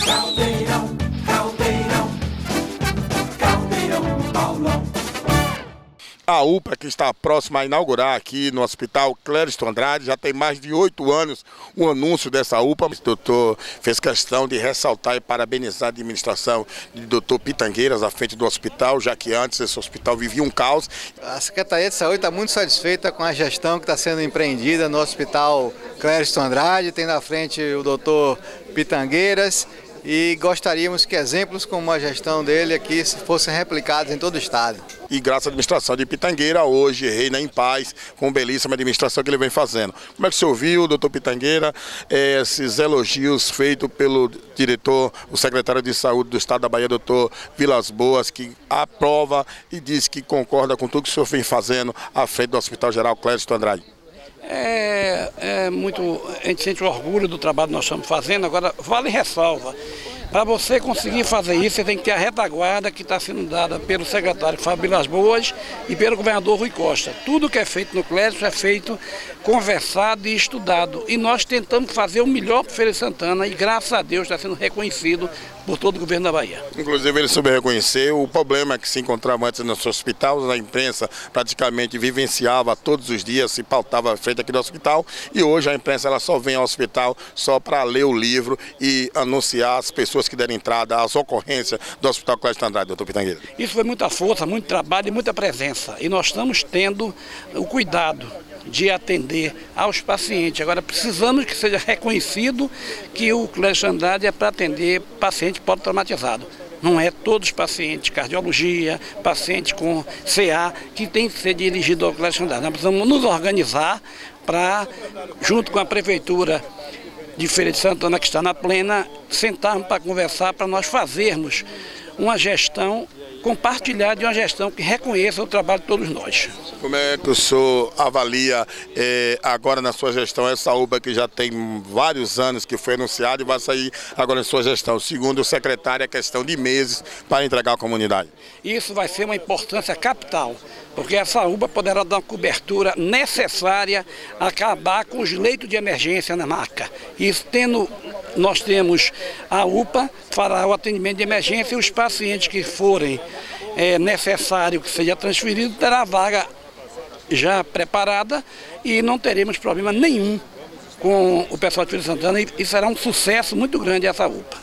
Caldeirão, caldeirão, caldeirão Paulão. A UPA, que está próxima a inaugurar aqui no Hospital Clériston Andrade, já tem mais de oito anos o anúncio dessa UPA. O doutor fez questão de ressaltar e parabenizar a administração de doutor Pitangueiras à frente do hospital, já que antes esse hospital vivia um caos. A Secretaria de Saúde está muito satisfeita com a gestão que está sendo empreendida no Hospital Clériston Andrade, tem na frente o doutor Pitangueiras e gostaríamos que exemplos como a gestão dele aqui fossem replicados em todo o estado. E graças à administração de Pitangueira, hoje reina em paz, com belíssima administração que ele vem fazendo. Como é que você ouviu, doutor Pitangueira, eh, esses elogios feitos pelo diretor, o secretário de saúde do estado da Bahia, doutor Vilas Boas, que aprova e diz que concorda com tudo que o senhor vem fazendo à frente do Hospital Geral Clériston Andrade? É, é muito. A gente sente orgulho do trabalho que nós estamos fazendo, agora vale ressalva. Para você conseguir fazer isso, você tem que ter a retaguarda que está sendo dada pelo secretário Fábio Las Boas e pelo governador Rui Costa. Tudo que é feito no Clérisco é feito conversado e estudado. E nós tentamos fazer o melhor para Feira Santana e graças a Deus está sendo reconhecido por todo o governo da Bahia. Inclusive ele soube reconhecer o problema que se encontrava antes no hospital, a imprensa praticamente vivenciava todos os dias, se pautava frente aqui do hospital e hoje a imprensa ela só vem ao hospital só para ler o livro e anunciar as pessoas que deram entrada às ocorrências do Hospital Cláudio Andrade, doutor Pitangueira. Isso foi muita força, muito trabalho e muita presença e nós estamos tendo o cuidado de atender aos pacientes. Agora, precisamos que seja reconhecido que o Clécio Andrade é para atender paciente pós-traumatizado. Não é todos os pacientes, cardiologia, pacientes com CA, que tem que ser dirigido ao Clécio Andrade. Nós precisamos nos organizar para, junto com a Prefeitura de Feira de Santana, que está na plena, sentarmos para conversar, para nós fazermos uma gestão compartilhar de uma gestão que reconheça o trabalho de todos nós. Como é que o senhor avalia eh, agora na sua gestão essa UBA que já tem vários anos que foi anunciada e vai sair agora em sua gestão? Segundo o secretário, é questão de meses para entregar à comunidade. Isso vai ser uma importância capital, porque essa UBA poderá dar uma cobertura necessária a acabar com os leitos de emergência na marca. Isso tendo nós temos a UPA fará o atendimento de emergência e os pacientes que forem é, necessário que seja transferido terá vaga já preparada e não teremos problema nenhum com o pessoal de Filho Santana e, e será um sucesso muito grande essa UPA.